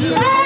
Yeah.